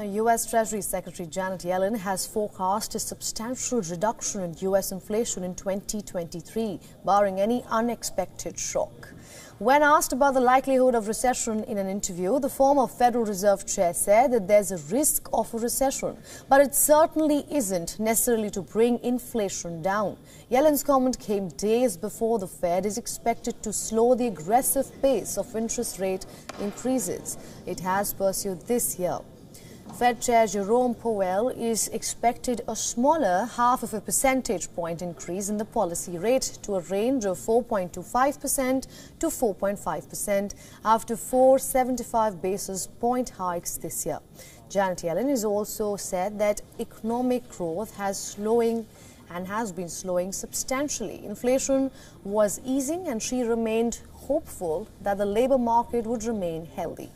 Now, U.S. Treasury Secretary Janet Yellen has forecast a substantial reduction in U.S. inflation in 2023, barring any unexpected shock. When asked about the likelihood of recession in an interview, the former Federal Reserve Chair said that there's a risk of a recession, but it certainly isn't necessarily to bring inflation down. Yellen's comment came days before the Fed is expected to slow the aggressive pace of interest rate increases it has pursued this year. Fed Chair Jerome Powell is expected a smaller half of a percentage point increase in the policy rate to a range of 4.25% to 4.5% after four 75 basis point hikes this year. Janet Yellen has also said that economic growth has slowing and has been slowing substantially. Inflation was easing and she remained hopeful that the labor market would remain healthy.